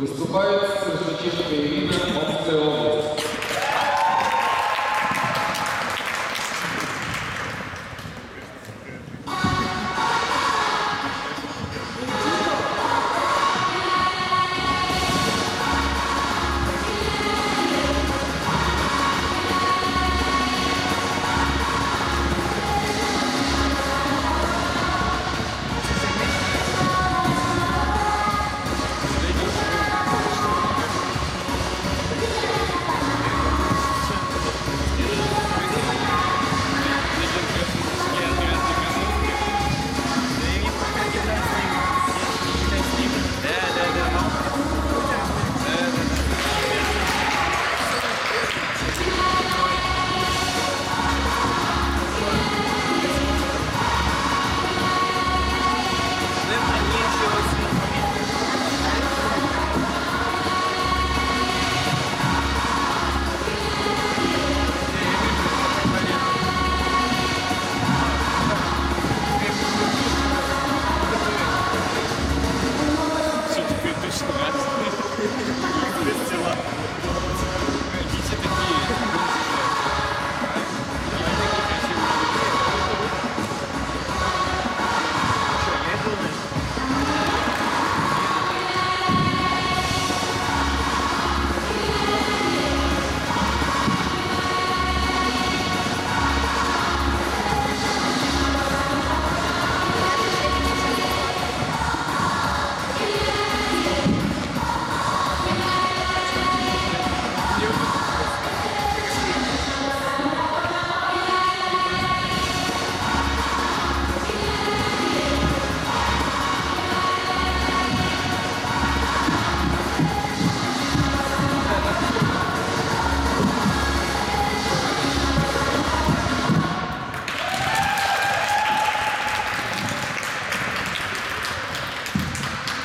Виступають Сержачівська Ірина Мовцеова.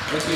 Спасибо.